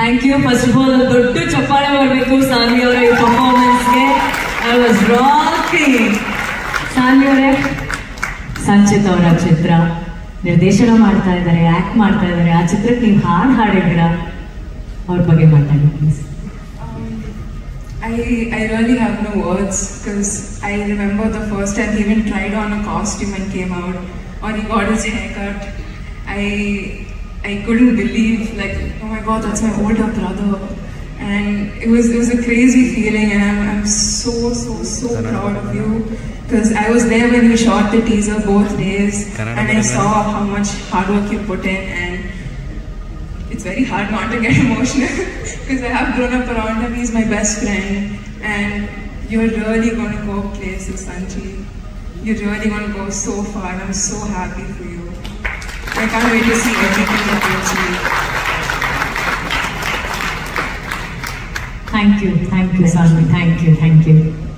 All ದೊಡ್ಡ ಚಪ್ಪಾಳೆ ಮಾಡಬೇಕು ಸಾನ್ವಿ ಅವರ ಈ ಪರ್ಫಾರ್ಮೆನ್ಸ್ಗೆ ಐ ವಾಸ್ ರಾಕಿಂಗ್ ಸಾನ್ವಿ ಅವರೇ ಸಂಚಿತ್ ಅವರ ಚಿತ್ರ ನಿರ್ದೇಶನ ಮಾಡ್ತಾ ಇದ್ದಾರೆ ಆಕ್ಟ್ ಮಾಡ್ತಾ ಇದ್ದಾರೆ ಆ ಚಿತ್ರಕ್ಕೆ ನೀವು ಹಾಡು ಹಾಡಿದ್ದೀರಾ ಅವ್ರ ಬಗ್ಗೆ ಮಾತಾಡಿ please I, I really have no words because I remember the first time he even tried on a costume and came out, or he got his haircut. I I couldn't believe like oh my god that's my older brother, and it was it was a crazy feeling, and I'm I'm so so so proud of you because I was there when you shot the teaser both days, and I saw how much hard work you put in and it's very hard not to get emotional because I have grown up around him. He's my best friend, and you're really going to go places, Sanchi. You're really going to go so far. and I'm so happy for you. I can't wait to see everything that you to me. Thank you, thank you, Sanvi, thank you, thank you.